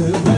to